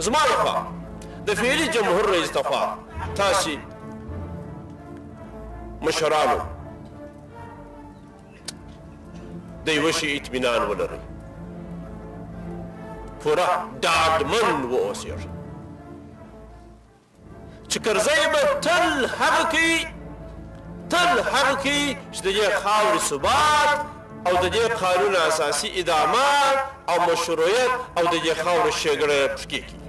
زما لخوا د فعلي جمهور رئیس لخوا تاسو مشرانو د یو شي اطمینان ولرئ پوره ډاډمن واوسئ چې کرزی به تل هغه کوي، تل هغه کوي چې د دې خاورې ثبات او د دې قانون اساسي ادامه او مشروعیت او د دې خاورې ښېګړه یې پښکې کړي.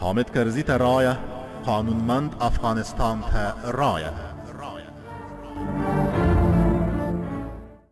حامد کرزی ته رایه قانونمند افغانستان ته رایه.